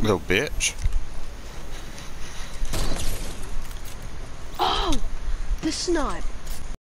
Little bitch. Oh! The snipe.